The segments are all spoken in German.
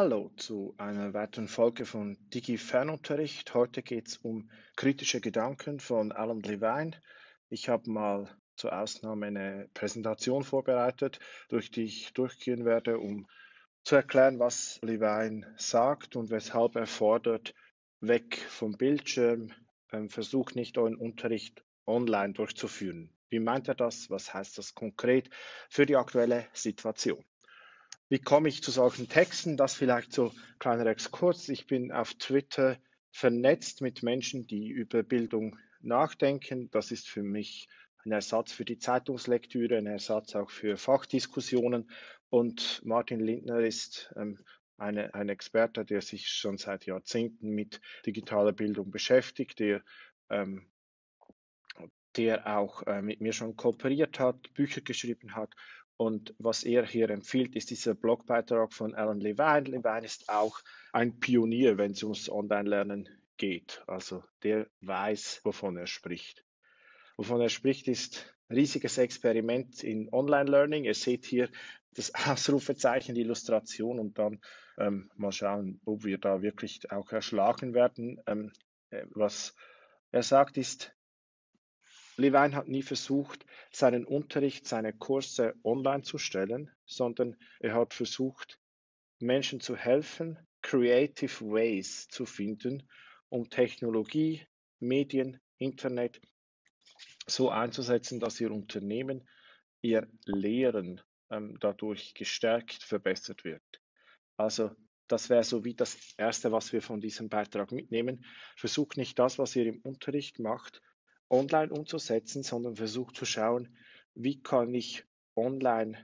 Hallo zu einer weiteren Folge von Digi Fernunterricht. Heute geht es um kritische Gedanken von Alan Levine. Ich habe mal zur Ausnahme eine Präsentation vorbereitet, durch die ich durchgehen werde, um zu erklären, was Levine sagt und weshalb er fordert, weg vom Bildschirm, ähm, versucht nicht euren Unterricht online durchzuführen. Wie meint er das? Was heißt das konkret für die aktuelle Situation? Wie komme ich zu solchen Texten? Das vielleicht so kleiner Exkurs. Ich bin auf Twitter vernetzt mit Menschen, die über Bildung nachdenken. Das ist für mich ein Ersatz für die Zeitungslektüre, ein Ersatz auch für Fachdiskussionen. Und Martin Lindner ist ähm, eine, ein Experte, der sich schon seit Jahrzehnten mit digitaler Bildung beschäftigt, der, ähm, der auch äh, mit mir schon kooperiert hat, Bücher geschrieben hat und was er hier empfiehlt, ist dieser Blogbeitrag von Alan Levine. Levine ist auch ein Pionier, wenn es ums Online-Lernen geht. Also der weiß, wovon er spricht. Wovon er spricht, ist ein riesiges Experiment in Online-Learning. Ihr seht hier das Ausrufezeichen, die Illustration und dann ähm, mal schauen, ob wir da wirklich auch erschlagen werden. Ähm, äh, was er sagt, ist, Levine hat nie versucht, seinen Unterricht, seine Kurse online zu stellen, sondern er hat versucht, Menschen zu helfen, creative ways zu finden, um Technologie, Medien, Internet so einzusetzen, dass ihr Unternehmen, ihr Lehren ähm, dadurch gestärkt, verbessert wird. Also das wäre so wie das Erste, was wir von diesem Beitrag mitnehmen. Versucht nicht das, was ihr im Unterricht macht, online umzusetzen, sondern versucht zu schauen, wie kann ich online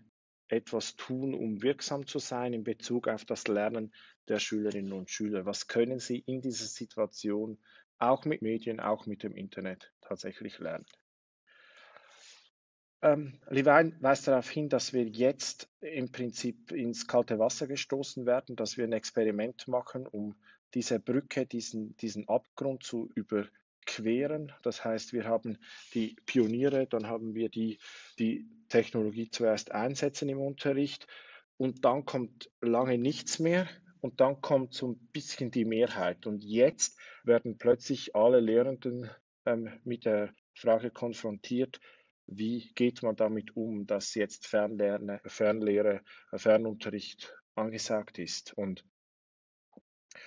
etwas tun, um wirksam zu sein in Bezug auf das Lernen der Schülerinnen und Schüler. Was können sie in dieser Situation auch mit Medien, auch mit dem Internet tatsächlich lernen? Ähm, Levine weist darauf hin, dass wir jetzt im Prinzip ins kalte Wasser gestoßen werden, dass wir ein Experiment machen, um diese Brücke, diesen, diesen Abgrund zu über, queren. Das heißt, wir haben die Pioniere, dann haben wir die, die Technologie zuerst einsetzen im Unterricht und dann kommt lange nichts mehr und dann kommt so ein bisschen die Mehrheit. Und jetzt werden plötzlich alle Lehrenden ähm, mit der Frage konfrontiert, wie geht man damit um, dass jetzt Fernlerne, Fernlehre, Fernunterricht angesagt ist. Und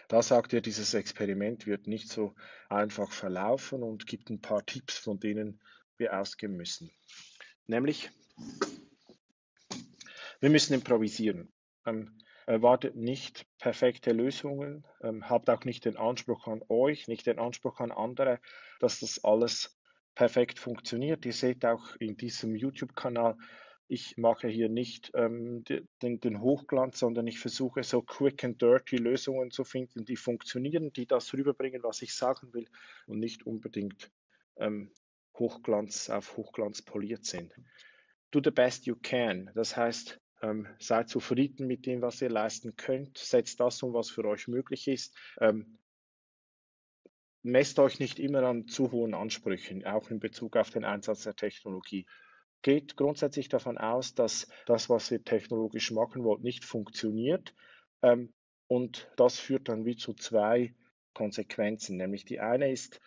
da sagt er, dieses Experiment wird nicht so einfach verlaufen und gibt ein paar Tipps, von denen wir ausgehen müssen. Nämlich, wir müssen improvisieren. Ähm, erwartet nicht perfekte Lösungen, ähm, habt auch nicht den Anspruch an euch, nicht den Anspruch an andere, dass das alles perfekt funktioniert. Ihr seht auch in diesem YouTube-Kanal, ich mache hier nicht ähm, den, den, Hochglanz, sondern ich versuche so quick and dirty Lösungen zu finden, die funktionieren, die das rüberbringen, was ich sagen will und nicht unbedingt ähm, Hochglanz auf Hochglanz poliert sind. Do the best you can. Das heißt, ähm, seid zufrieden mit dem, was ihr leisten könnt. Setzt das um, was für euch möglich ist. Ähm, messt euch nicht immer an zu hohen Ansprüchen, auch in Bezug auf den Einsatz der Technologie geht grundsätzlich davon aus, dass das, was ihr technologisch machen wollt, nicht funktioniert. Ähm, und das führt dann wie zu zwei Konsequenzen. Nämlich die eine ist,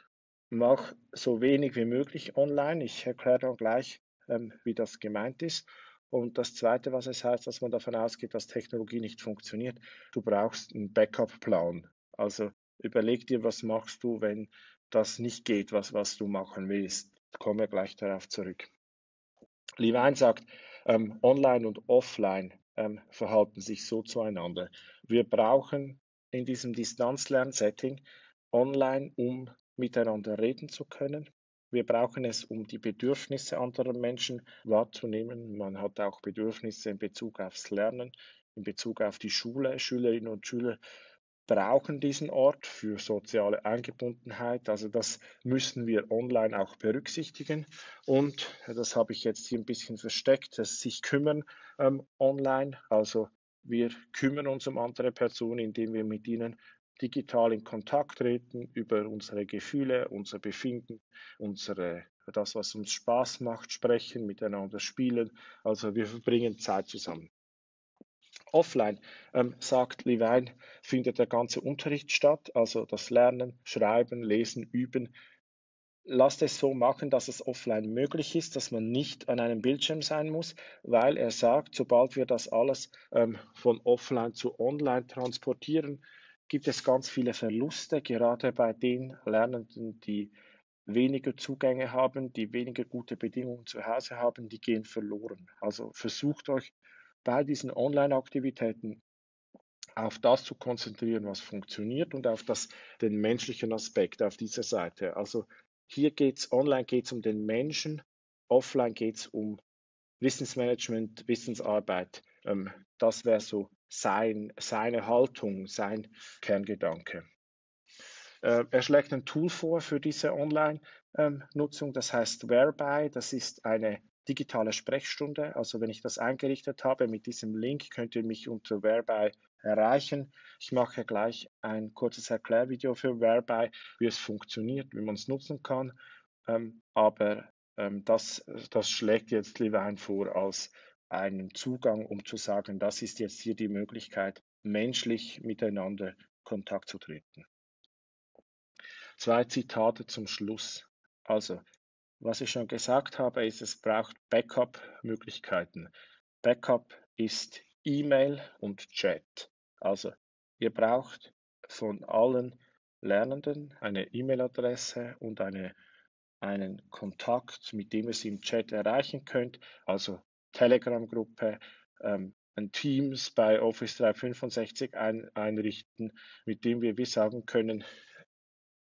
mach so wenig wie möglich online. Ich erkläre dann gleich, ähm, wie das gemeint ist. Und das Zweite, was es heißt, dass man davon ausgeht, dass Technologie nicht funktioniert, du brauchst einen Backup-Plan. Also überleg dir, was machst du, wenn das nicht geht, was, was du machen willst. Ich komme gleich darauf zurück. Levine sagt, ähm, online und offline ähm, verhalten sich so zueinander. Wir brauchen in diesem Distanzlernsetting online, um miteinander reden zu können. Wir brauchen es, um die Bedürfnisse anderer Menschen wahrzunehmen. Man hat auch Bedürfnisse in Bezug aufs Lernen, in Bezug auf die Schule. Schülerinnen und Schüler brauchen diesen Ort für soziale Eingebundenheit. Also das müssen wir online auch berücksichtigen. Und das habe ich jetzt hier ein bisschen versteckt, dass sich kümmern ähm, online. Also wir kümmern uns um andere Personen, indem wir mit ihnen digital in Kontakt treten über unsere Gefühle, unser Befinden, unsere das, was uns Spaß macht, sprechen, miteinander spielen. Also wir verbringen Zeit zusammen. Offline, ähm, sagt Levine, findet der ganze Unterricht statt, also das Lernen, Schreiben, Lesen, Üben. Lasst es so machen, dass es offline möglich ist, dass man nicht an einem Bildschirm sein muss, weil er sagt, sobald wir das alles ähm, von offline zu online transportieren, gibt es ganz viele Verluste, gerade bei den Lernenden, die weniger Zugänge haben, die weniger gute Bedingungen zu Hause haben, die gehen verloren. Also versucht euch bei diesen Online-Aktivitäten auf das zu konzentrieren, was funktioniert und auf das, den menschlichen Aspekt auf dieser Seite. Also hier geht es, online geht es um den Menschen, offline geht es um Wissensmanagement, Wissensarbeit. Ähm, das wäre so sein, seine Haltung, sein Kerngedanke. Äh, er schlägt ein Tool vor für diese Online-Nutzung, ähm, das heißt Whereby. Das ist eine digitale Sprechstunde. Also wenn ich das eingerichtet habe mit diesem Link, könnt ihr mich unter Whereby erreichen. Ich mache gleich ein kurzes Erklärvideo für Whereby, wie es funktioniert, wie man es nutzen kann. Ähm, aber ähm, das, das schlägt jetzt Levine vor als einen Zugang, um zu sagen, das ist jetzt hier die Möglichkeit, menschlich miteinander Kontakt zu treten. Zwei Zitate zum Schluss. Also, was ich schon gesagt habe, ist, es braucht Backup-Möglichkeiten. Backup ist E-Mail und Chat. Also, ihr braucht von allen Lernenden eine E-Mail-Adresse und eine, einen Kontakt, mit dem ihr sie im Chat erreichen könnt. Also Telegram-Gruppe, ähm, ein Teams bei Office 365 ein, einrichten, mit dem wir wie sagen können,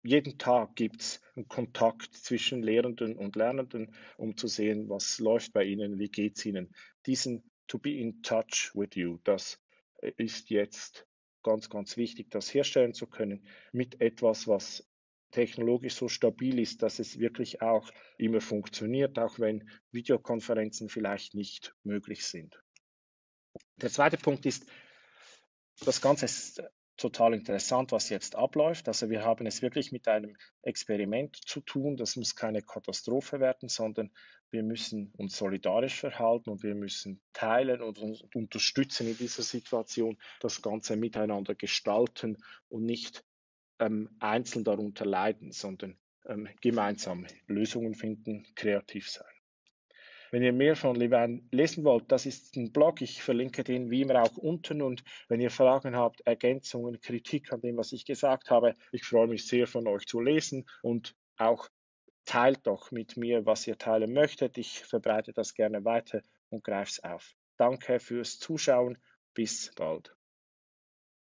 jeden Tag gibt es einen Kontakt zwischen Lehrenden und Lernenden, um zu sehen, was läuft bei ihnen, wie geht es ihnen. Diesen to be in touch with you, das ist jetzt ganz, ganz wichtig, das herstellen zu können mit etwas, was technologisch so stabil ist, dass es wirklich auch immer funktioniert, auch wenn Videokonferenzen vielleicht nicht möglich sind. Der zweite Punkt ist, das Ganze ist total interessant, was jetzt abläuft. Also wir haben es wirklich mit einem Experiment zu tun. Das muss keine Katastrophe werden, sondern wir müssen uns solidarisch verhalten und wir müssen teilen und uns unterstützen in dieser Situation, das Ganze miteinander gestalten und nicht ähm, einzeln darunter leiden, sondern ähm, gemeinsam Lösungen finden, kreativ sein. Wenn ihr mehr von Levan lesen wollt, das ist ein Blog. Ich verlinke den wie immer auch unten. Und wenn ihr Fragen habt, Ergänzungen, Kritik an dem, was ich gesagt habe, ich freue mich sehr von euch zu lesen und auch teilt doch mit mir, was ihr teilen möchtet. Ich verbreite das gerne weiter und greife es auf. Danke fürs Zuschauen. Bis bald.